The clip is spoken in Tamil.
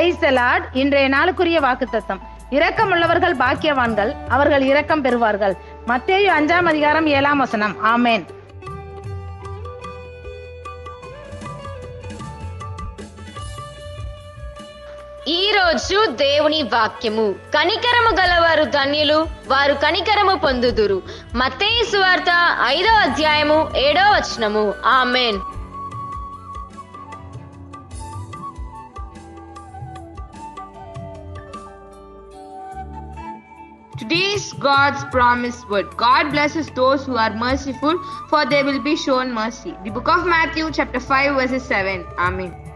பிரைஸ் லார்ட் இன்றைய நாளுக்குரிய வாக்குத்தத்தம் இரக்கமுள்ளவர்கள் பாக்கியவான்கள் அவர்கள் இரக்கம் பெறுவார்கள் மத்தேயு அஞ்சாம் அதிகாரம் ஏழாம் வசனம் ஆமென் ఈ రోజు దేవుని వాక్యము కనికరము గలవారు ధన్యులు వారు కనికరము పొందుదురు మత్తయి సువార్త ఐదో అధ్యాయము ఏడో వచనము amen Today is God's promise word. God blesses those who are merciful, for they will be shown mercy. The book of Matthew, chapter 5, verses 7. Amen.